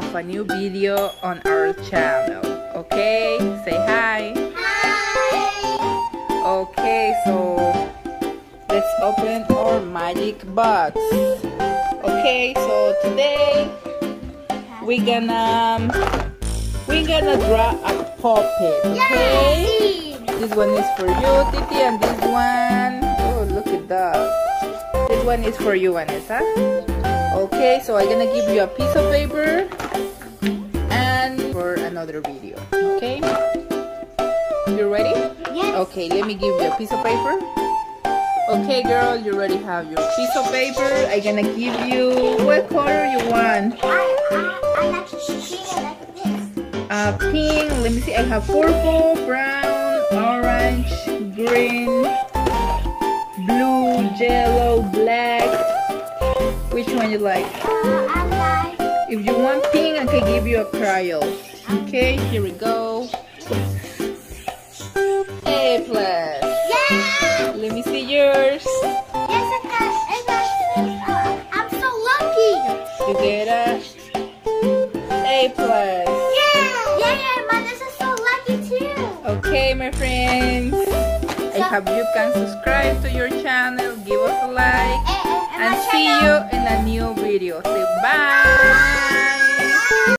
have a new video on our channel. Okay, say hi. Hi. Okay, so let's open our magic box. Okay, so today we're gonna um, we're gonna draw a pop it. Okay. This one is for you, Titi, and this one, oh, look at that. This one is for you, Vanessa. Okay, so I'm gonna give you a piece of paper and for another video. Okay? You ready? Yes. Okay, let me give you a piece of paper. Okay, girl, you already have your piece of paper. I'm gonna give you what color you want. I, I, I like to see it like. Uh, pink. Let me see. I have purple, brown, orange, green, blue, yellow, black. Which one you like? I like. If you want pink, I can give you a crayon. Okay, here we go. A plus. Yeah! Let me see yours. Yes, I got, I got, I'm so lucky. You get a A plus. Yeah! Yeah, yeah, mom, this is so lucky too. Okay, my friends. I hope you can subscribe to your channel, give us a like, And, see you in a new video. Say bye.